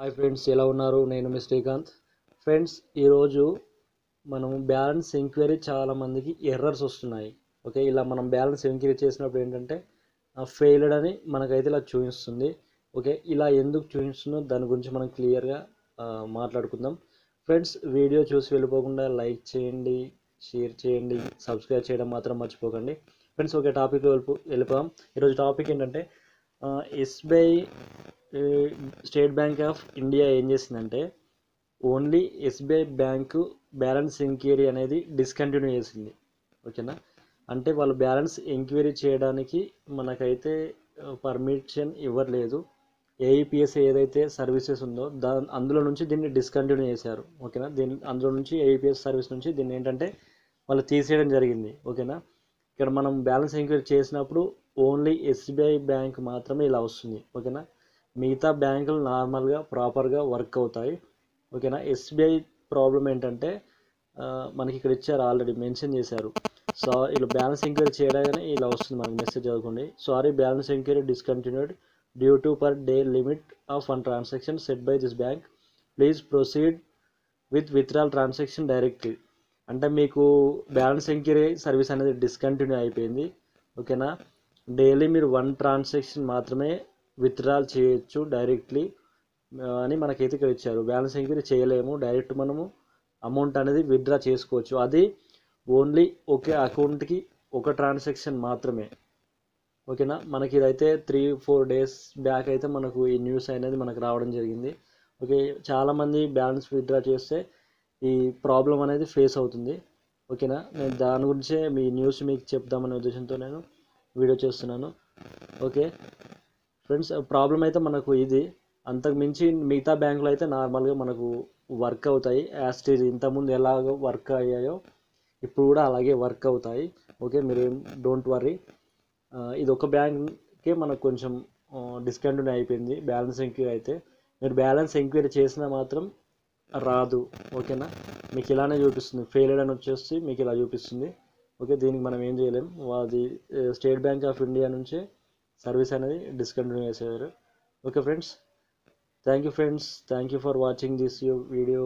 Hi friends ఎలా ఉన్నారు? నేను మీ శ్రీకాంత్. ఫ్రెండ్స్ ఈరోజు మనం బ్యాలెన్స్ ఎంక్వైరీ చాలామందికి ఎర్రర్స్ వస్తున్నాయి. ఓకే ఇలా మనం బ్యాలెన్స్ ఎంక్వైరీ చేసినప్పుడు ఏంటంటే ఫెయిల్డ్ అని మనకైతే ఇలా చూపిస్తుంది. ఓకే ఇలా ఎందుకు చూపిస్తుందో దాని గురించి మనం క్లియర్గా మాట్లాడుకుందాం. ఫ్రెండ్స్ వీడియో చూసి వెళ్ళిపోకుండా లైక్ చేయండి షేర్ చేయండి సబ్స్క్రైబ్ చేయడం మాత్రం మర్చిపోకండి. ఫ్రెండ్స్ ఓకే టాపిక్ వెళ్ళిపో వెళ్ళిపోదాం. ఈరోజు టాపిక్ ఏంటంటే SBI state bank of India ఏం చేసిందంటే only SBI bank balance enquiry అనేది డిస్కంటిన్యూ చేసింది. ఓకేనా? అంటే వాళ్ళు బ్యాలెన్స్ ఎంక్వైరీ చేయడానికి మనకైతే పర్మిషన్ ఇవ్వట్లేదు. ఏఈపిఎస్ ఏదైతే సర్వీసెస్ ఉందో దా అందులో నుంచి దీన్ని డిస్కంటిన్యూ చేశారు. ఓకేనా? దీని అందులో నుంచి ఏఈపిఎస్ సర్వీస్ నుంచి దీన్ని ఏంటంటే వాళ్ళు తీసేయడం జరిగింది. ఓకేనా? ఇక్కడ మనం బ్యాలెన్స్ ఎంక్వైరీ చేసినప్పుడు ఓన్లీ ఎస్బీఐ బ్యాంక్ మాత్రమే ఇలా వస్తుంది. ఓకేనా? మిగతా బ్యాంకులు నార్మల్గా ప్రాపర్గా వర్క్ అవుతాయి. ఓకేనా? ఎస్బీఐ ప్రాబ్లం ఏంటంటే మనకి ఇక్కడ ఇచ్చారు ఆల్రెడీ మెన్షన్ చేశారు. సో ఇలా బ్యాలెన్స్ ఎంక్వైరీ చేయగానే ఇలా వస్తుంది మనకి మెసేజ్ చదువుకోండి. Sorry balance enquiry discontinued due to per day limit of one transaction set by this bank. Please proceed with withdrawal transaction directly. అంటే మీకు బ్యాలెన్స్ ఎంక్వైరీ సర్వీస్ అనేది డిస్కంటిన్యూ అయిపోయింది. ఓకేనా? డైలీ మీరు వన్ ట్రాన్సాక్షన్ మాత్రమే విత్డ్రాల్ చేయొచ్చు directly అని మనకైతే ఇక్కడ ఇచ్చారు. బ్యాలెన్స్ ఎంక్వైరీ చేయలేము. డైరెక్ట్ మనము అమౌంట్ అనేది విత్డ్రా చేసుకోవచ్చు. అది ఓన్లీ ఒకే అకౌంట్కి ఒక ట్రాన్సాక్షన్ మాత్రమే. ఓకేనా మనకి ఇదైతే త్రీ ఫోర్ డేస్ బ్యాక్ అయితే మనకు ఈ న్యూస్ అనేది మనకు రావడం జరిగింది. ఓకే చాలామంది బ్యాలెన్స్ విత్డ్రా చేస్తే ఈ ప్రాబ్లం అనేది ఫేస్ అవుతుంది. ఓకేనా నేను దాని గురించే మీ న్యూస్ మీకు చెప్దామనే ఉద్దేశంతో నేను వీడియో చేస్తున్నాను. ఓకే ఫ్రెండ్స్ ప్రాబ్లం అయితే మనకు ఇది. అంతకు మించి మిగతా బ్యాంకులు అయితే నార్మల్గా మనకు వర్క్ అవుతాయి. యాస్టేజ్ ఇంతకుముందు ఎలాగో వర్క్ అయ్యాయో ఇప్పుడు కూడా అలాగే వర్క్ అవుతాయి. ఓకే మీరు డోంట్ వరీ ఇది ఒక బ్యాంక్కే మనకు కొంచెం డిస్కంటిన్యూ అయిపోయింది. బ్యాలెన్స్ ఎంక్వైరీ అయితే. మీరు బ్యాలెన్స్ ఎంక్వైరీ చేసినా మాత్రం రాదు. ఓకేనా మీకు ఇలానే చూపిస్తుంది. ఫెయిల్డ్ అని వచ్చేసి మీకు ఇలా చూపిస్తుంది. ఓకే దీనికి మనం ఏం చేయలేం. అది స్టేట్ బ్యాంక్ ఆఫ్ ఇండియా నుంచే సర్వీస్ అనేది డిస్కంటిన్యూ చేసేవారు. Okay friends thank you friends thank you for watching this you video